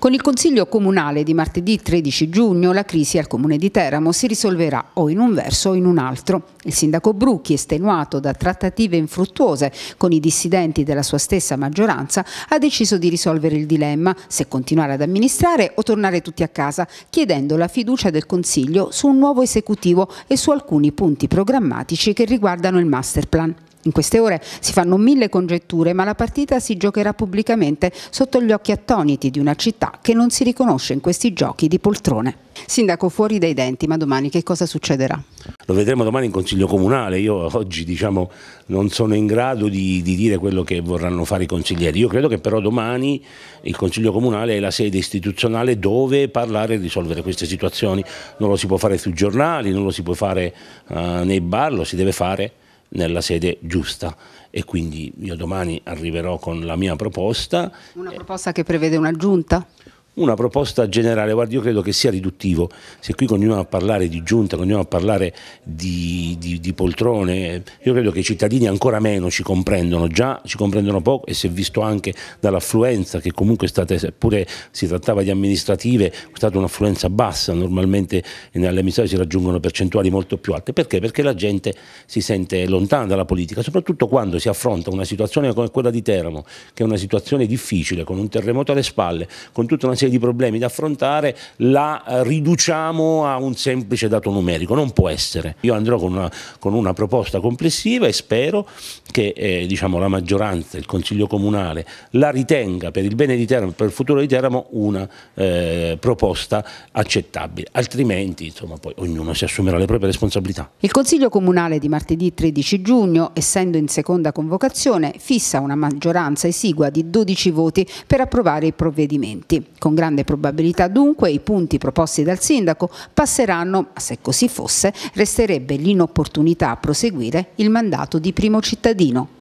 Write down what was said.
Con il Consiglio Comunale di martedì 13 giugno la crisi al Comune di Teramo si risolverà o in un verso o in un altro. Il sindaco Brucchi, estenuato da trattative infruttuose con i dissidenti della sua stessa maggioranza, ha deciso di risolvere il dilemma se continuare ad amministrare o tornare tutti a casa, chiedendo la fiducia del Consiglio su un nuovo esecutivo e su alcuni punti programmatici che riguardano il master plan. In queste ore si fanno mille congetture, ma la partita si giocherà pubblicamente sotto gli occhi attoniti di una città che non si riconosce in questi giochi di poltrone. Sindaco, fuori dai denti, ma domani che cosa succederà? Lo vedremo domani in Consiglio Comunale. Io oggi diciamo, non sono in grado di, di, dire quello che vorranno fare i consiglieri. Io credo che però domani il Consiglio Comunale è la sede istituzionale dove parlare e risolvere queste situazioni. Non lo si può fare sui giornali, non lo si può fare uh, nei bar, lo si deve fare nella sede giusta e quindi io domani arriverò con la mia proposta. Una proposta che prevede una giunta? Una proposta generale, guardi io credo che sia riduttivo, se qui continuiamo a parlare di giunta, continuiamo a parlare di, di, di, poltrone, io credo che i cittadini ancora meno ci comprendono, già ci comprendono poco e si è visto anche dall'affluenza che comunque è stata, seppure si trattava di amministrative, è stata un'affluenza bassa, normalmente nelle amministrative si raggiungono percentuali molto più alte, perché? Perché la gente si sente lontana dalla politica, soprattutto quando si affronta una situazione come quella di Teramo, che è una situazione difficile, con un terremoto alle spalle, con tutta una serie serie di problemi da affrontare la eh, riduciamo a un semplice dato numerico, non può essere. Io andrò con una, con una proposta complessiva e spero che eh, diciamo, la maggioranza, il Consiglio Comunale la ritenga per il bene di Teramo, per il futuro di Teramo una eh, proposta accettabile, altrimenti insomma, poi ognuno si assumerà le proprie responsabilità. Il Consiglio Comunale di martedì 13 giugno, essendo in seconda convocazione, fissa una maggioranza esigua di 12 voti per approvare i provvedimenti. Con grande probabilità dunque i punti proposti dal sindaco passeranno, ma se così fosse resterebbe l'inopportunità a proseguire il mandato di primo cittadino.